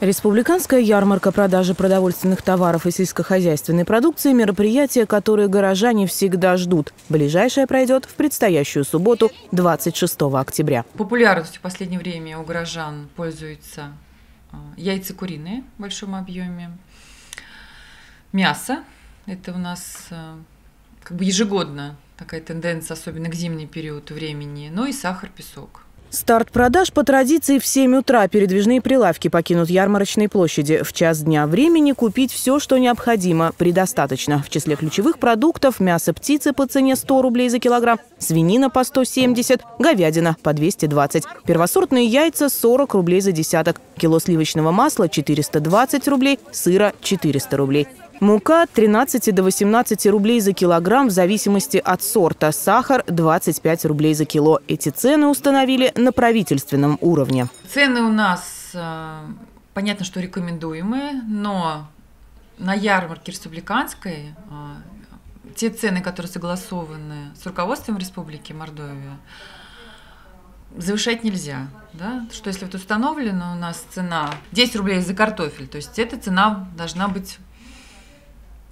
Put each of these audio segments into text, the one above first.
Республиканская ярмарка продажи продовольственных товаров и сельскохозяйственной продукции – мероприятие, которое горожане всегда ждут. Ближайшее пройдет в предстоящую субботу, 26 октября. Популярностью в последнее время у горожан пользуются а, яйца куриные в большом объеме, мясо – это у нас а, как бы ежегодно такая тенденция, особенно к зимний период времени, ну и сахар, песок – Старт продаж по традиции в 7 утра. Передвижные прилавки покинут ярмарочные площади. В час дня времени купить все, что необходимо, предостаточно. В числе ключевых продуктов мясо птицы по цене 100 рублей за килограмм, свинина по 170, говядина по 220, первосортные яйца 40 рублей за десяток, кило сливочного масла 420 рублей, сыра 400 рублей. Мука от 13 до 18 рублей за килограмм в зависимости от сорта. Сахар 25 рублей за кило. Эти цены установили на правительственном уровне. Цены у нас, э, понятно, что рекомендуемые, но на ярмарке республиканской э, те цены, которые согласованы с руководством Республики Мордовия, завышать нельзя. Да? Что если вот установлена у нас цена 10 рублей за картофель, то есть эта цена должна быть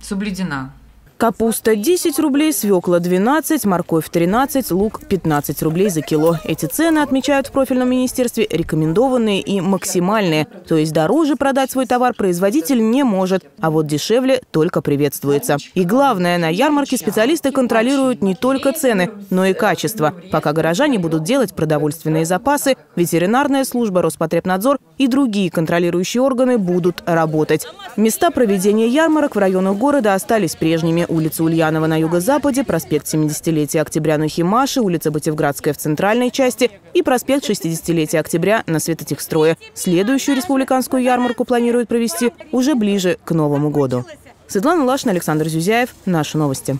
соблюдена. Капуста 10 рублей, свекла 12, морковь 13, лук 15 рублей за кило. Эти цены, отмечают в профильном министерстве, рекомендованные и максимальные. То есть дороже продать свой товар производитель не может, а вот дешевле только приветствуется. И главное, на ярмарке специалисты контролируют не только цены, но и качество. Пока горожане будут делать продовольственные запасы, ветеринарная служба, Роспотребнадзор и другие контролирующие органы будут работать. Места проведения ярмарок в районах города остались прежними улица Ульянова на юго-западе, проспект 70-летия октября на Химаше, улица Батевградская в центральной части и проспект 60-летия октября на Светотехстрое. Следующую республиканскую ярмарку планируют провести уже ближе к Новому году. Светлана Лашина, Александр Зюзяев. Наши новости.